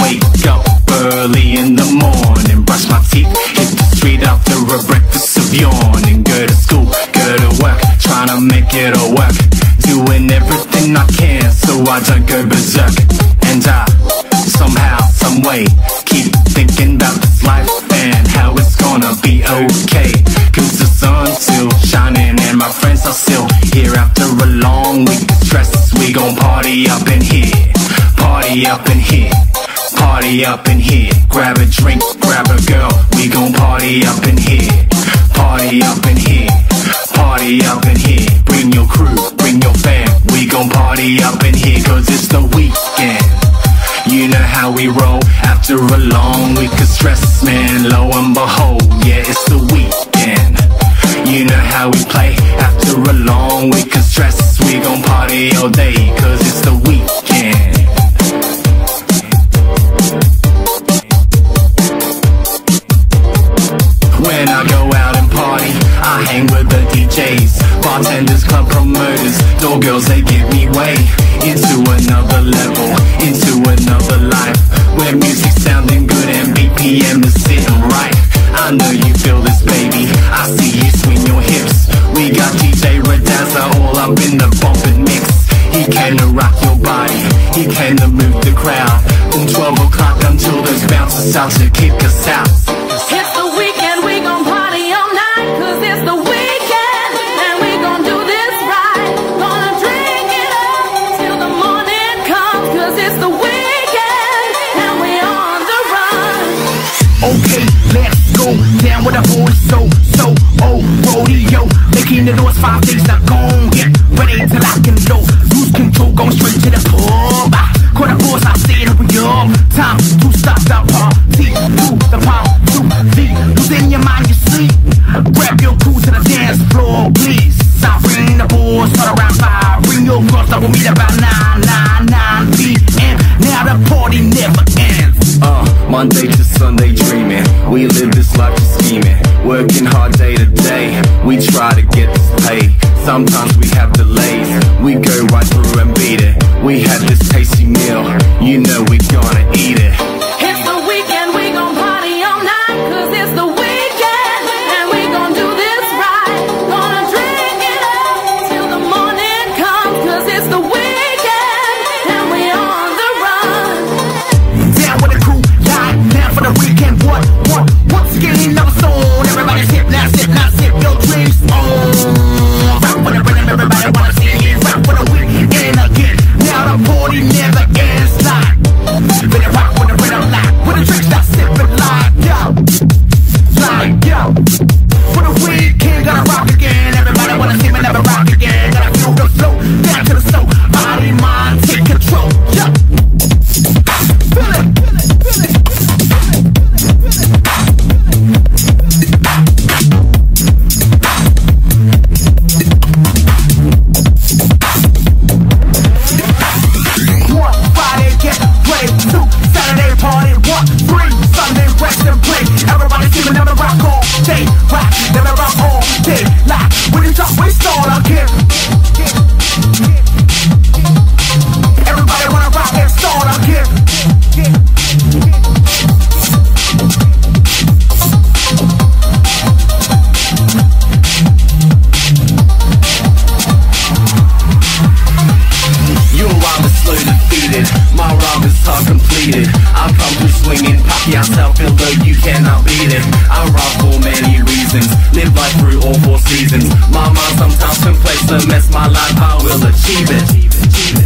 Wake up early in the morning Brush my teeth, hit the street after a breakfast of yawning. Go to school, go to work, trying to make it all work. Doing everything I can so I don't go berserk. And I, somehow, someway, keep thinking about this life And how it's gonna be okay. Cause the sun's still shining and my friends are still here After a long week of stress, we gon' party up in here Party up in here. Party up in here, grab a drink, grab a girl, we gon' party up in here. Party up in here, party up in here. Bring your crew, bring your fam, we gon' party up in here, cause it's the weekend. You know how we roll after a long week of stress, man. Lo and behold, yeah, it's the weekend. You know how we play after a long week of stress. We gon' party all day, cause it's the weekend. Hang with the DJs, bartenders, club promoters, door girls, they give me way into another level, into another life, where music's sounding good and BPM is sitting right. I know you feel this, baby. I see you swing your hips. We got DJ RADAZA all up in the bumpin' mix. He came to rock your body. He came to move the crowd. From 12 o'clock until those bouncers start to kick us down with the boys. So, so, oh, rodeo. Making the doors five days not gone. Get ready till I can go. Lose control, going straight to the pub. Ah, Call the boys, I say it over your time to stop the party. To the pound, to the losing your mind, you sleep. Grab your crew to the dance floor, please. I ring the boys, start around five. Ring your girls, double meet about nine, nine, nine p.m. Now the party never ends. Monday to Sunday dreaming. We live this life just scheming. Working hard day to day. We try to get this pay. Sometimes we have delays. Swinging, packy feel although you cannot beat it. I rhyme for many reasons, live life through all four seasons. My mind sometimes place a mess, my life I will achieve it.